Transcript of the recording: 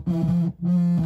mm-hmm